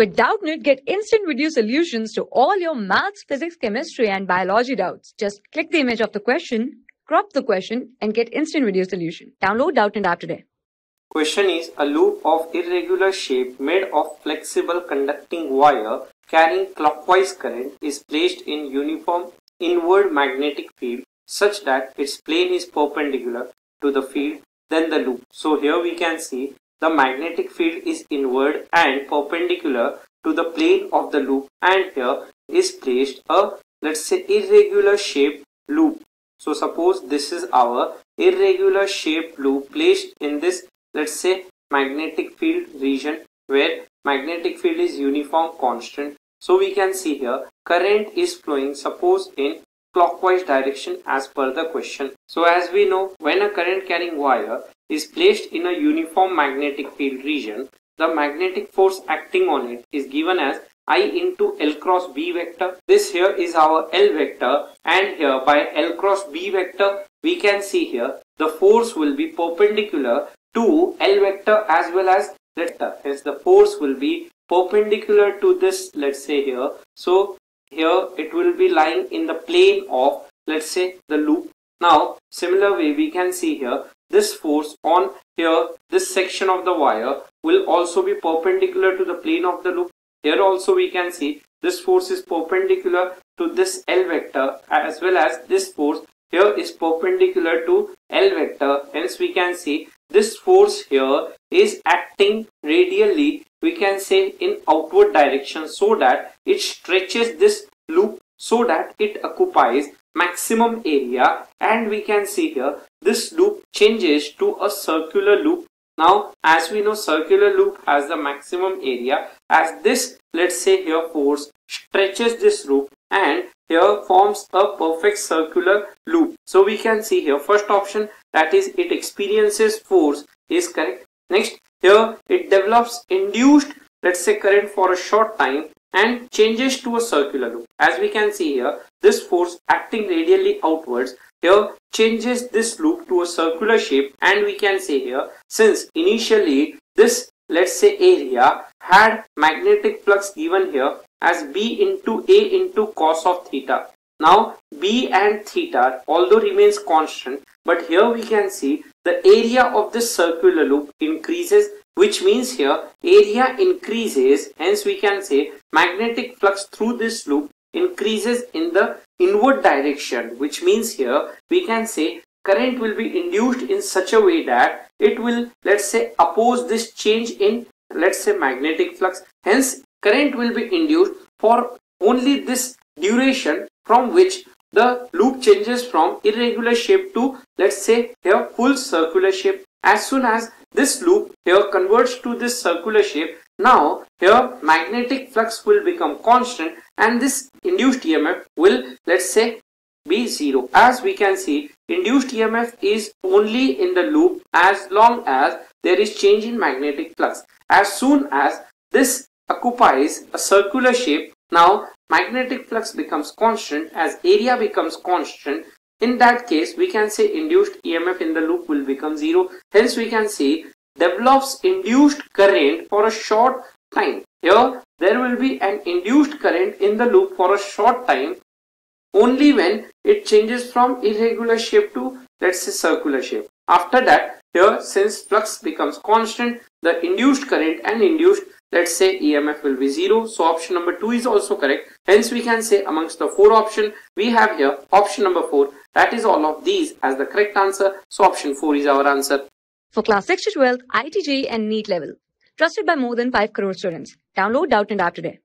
With Doubtnut, get instant video solutions to all your maths, physics, chemistry, and biology doubts. Just click the image of the question, crop the question, and get instant video solution. Download Doubtnut app today. Question is a loop of irregular shape made of flexible conducting wire carrying clockwise current is placed in uniform inward magnetic field such that its plane is perpendicular to the field then the loop. So here we can see the magnetic field is inward and perpendicular to the plane of the loop and here is placed a let's say irregular shape loop. So suppose this is our irregular shape loop placed in this let's say magnetic field region where magnetic field is uniform constant. So we can see here current is flowing suppose in clockwise direction as per the question. So as we know when a current carrying wire is placed in a uniform magnetic field region, the magnetic force acting on it is given as I into L cross B vector. This here is our L vector and here by L cross B vector we can see here the force will be perpendicular to L vector as well as vector. Hence the force will be perpendicular to this let's say here. So here it will be lying in the plane of let's say the loop. Now similar way we can see here this force on here this section of the wire will also be perpendicular to the plane of the loop. Here also we can see this force is perpendicular to this L vector as well as this force here is perpendicular to L vector. Hence we can see this force here is acting radially we can say in outward direction so that it stretches this loop so that it occupies maximum area. And we can see here this loop changes to a circular loop. Now as we know circular loop has the maximum area. As this let's say here force stretches this loop and here forms a perfect circular loop. So we can see here first option that is it experiences force. Is correct? Next here it develops induced let's say current for a short time and changes to a circular loop. As we can see here, this force acting radially outwards here changes this loop to a circular shape and we can say here since initially this let's say area had magnetic flux given here as B into A into cos of theta. Now B and theta although remains constant but here we can see the area of this circular loop increases which means here area increases hence we can say magnetic flux through this loop increases in the inward direction which means here we can say current will be induced in such a way that it will let's say oppose this change in let's say magnetic flux. Hence current will be induced for only this duration from which the loop changes from irregular shape to let's say here full circular shape. As soon as this loop here converts to this circular shape now here magnetic flux will become constant and this induced EMF will let's say be zero. As we can see induced EMF is only in the loop as long as there is change in magnetic flux. As soon as this occupies a circular shape now magnetic flux becomes constant as area becomes constant. In that case we can say induced EMF in the loop will become zero. Hence we can say develops induced current for a short time. Here there will be an induced current in the loop for a short time. Only when it changes from irregular shape to let's say circular shape. After that here since flux becomes constant the induced current and induced let's say EMF will be 0. So option number 2 is also correct. Hence we can say amongst the 4 option we have here option number 4 that is all of these as the correct answer. So option 4 is our answer. For class 6 to 12, IIT JEE and NEET level. Trusted by more than 5 crore students. Download Doubtnut app today.